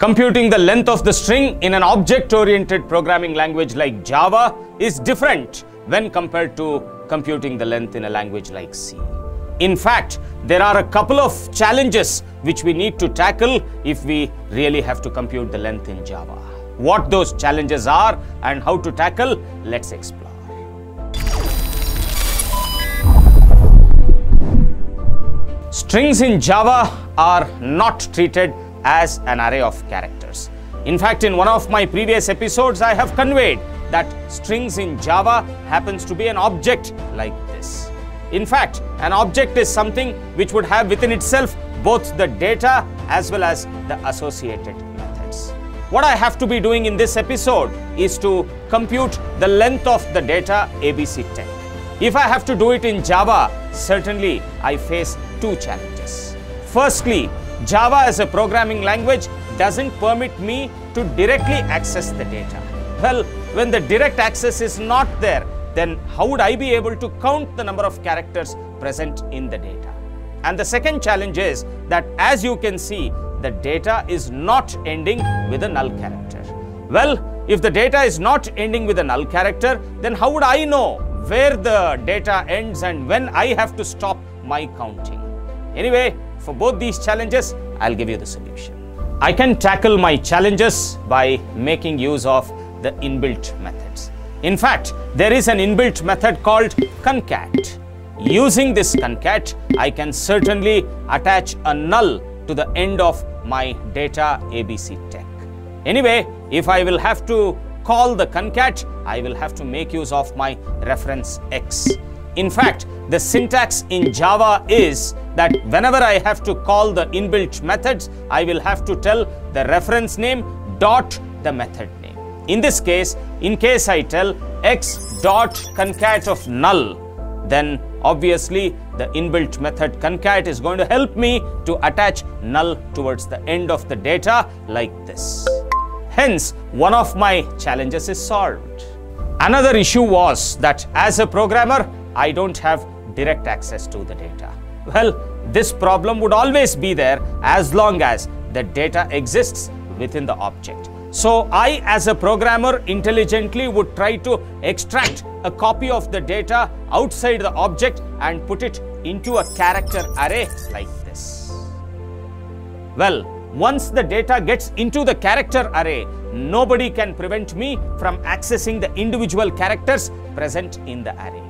Computing the length of the string in an object-oriented programming language like Java is different when compared to computing the length in a language like C. In fact, there are a couple of challenges which we need to tackle if we really have to compute the length in Java. What those challenges are and how to tackle, let's explore. Strings in Java are not treated as an array of characters. In fact, in one of my previous episodes, I have conveyed that strings in Java happens to be an object like this. In fact, an object is something which would have within itself both the data as well as the associated methods. What I have to be doing in this episode is to compute the length of the data ABC tech. If I have to do it in Java, certainly I face two challenges. Firstly, Java as a programming language doesn't permit me to directly access the data. Well, when the direct access is not there, then how would I be able to count the number of characters present in the data? And the second challenge is that as you can see, the data is not ending with a null character. Well, if the data is not ending with a null character, then how would I know where the data ends and when I have to stop my counting? Anyway, for both these challenges, I'll give you the solution. I can tackle my challenges by making use of the inbuilt methods. In fact, there is an inbuilt method called concat. Using this concat, I can certainly attach a null to the end of my data ABC tech. Anyway, if I will have to call the concat, I will have to make use of my reference x. In fact, the syntax in Java is that whenever I have to call the inbuilt methods, I will have to tell the reference name dot the method name. In this case, in case I tell x dot concat of null, then obviously the inbuilt method concat is going to help me to attach null towards the end of the data like this. Hence, one of my challenges is solved. Another issue was that as a programmer, I don't have direct access to the data. Well, this problem would always be there as long as the data exists within the object. So I as a programmer intelligently would try to extract a copy of the data outside the object and put it into a character array like this. Well, once the data gets into the character array, nobody can prevent me from accessing the individual characters present in the array.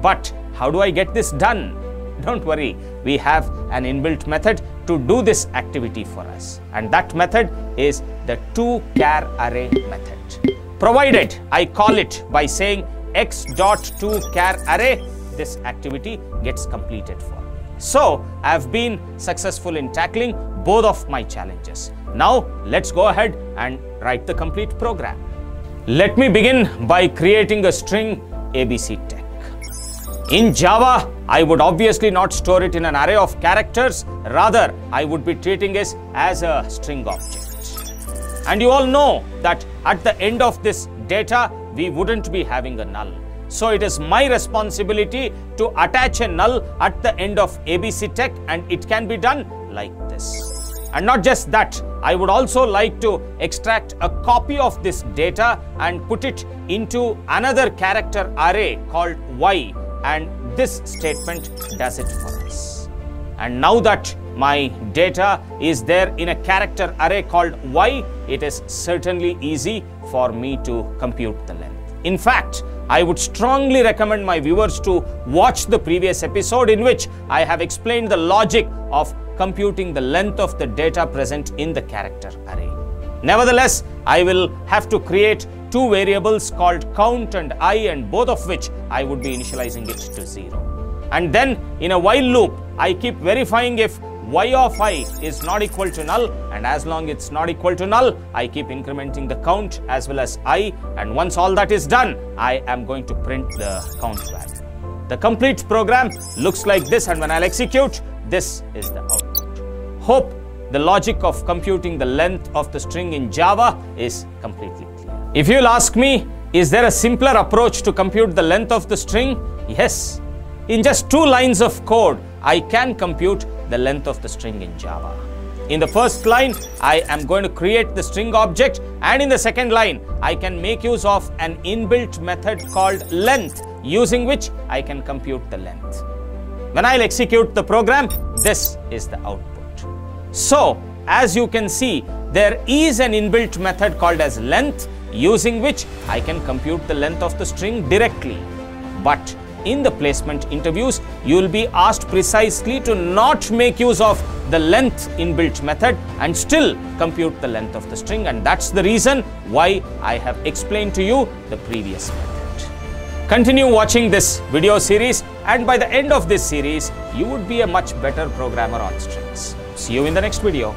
But how do I get this done? Don't worry, we have an inbuilt method to do this activity for us. And that method is the toChar array method. Provided I call it by saying x dot toChar array, this activity gets completed for me. So I have been successful in tackling both of my challenges. Now let's go ahead and write the complete program. Let me begin by creating a string ABC tech. In Java, I would obviously not store it in an array of characters. Rather, I would be treating it as a string object. And you all know that at the end of this data, we wouldn't be having a null. So it is my responsibility to attach a null at the end of ABC tech and it can be done like this. And not just that, I would also like to extract a copy of this data and put it into another character array called y and this statement does it for us. And now that my data is there in a character array called y, it is certainly easy for me to compute the length. In fact, I would strongly recommend my viewers to watch the previous episode in which I have explained the logic of computing the length of the data present in the character array. Nevertheless, I will have to create two variables called count and i and both of which I would be initializing it to 0. And then in a while loop, I keep verifying if y of i is not equal to null and as long it's not equal to null, I keep incrementing the count as well as i and once all that is done, I am going to print the count value. The complete program looks like this and when I'll execute, this is the output. Hope the logic of computing the length of the string in Java is completely. If you'll ask me, is there a simpler approach to compute the length of the string? Yes. In just two lines of code, I can compute the length of the string in Java. In the first line, I am going to create the string object and in the second line, I can make use of an inbuilt method called length using which I can compute the length. When I'll execute the program, this is the output. So, as you can see, there is an inbuilt method called as length using which I can compute the length of the string directly. But in the placement interviews, you will be asked precisely to not make use of the length inbuilt method and still compute the length of the string and that's the reason why I have explained to you the previous method. Continue watching this video series and by the end of this series, you would be a much better programmer on strings. See you in the next video.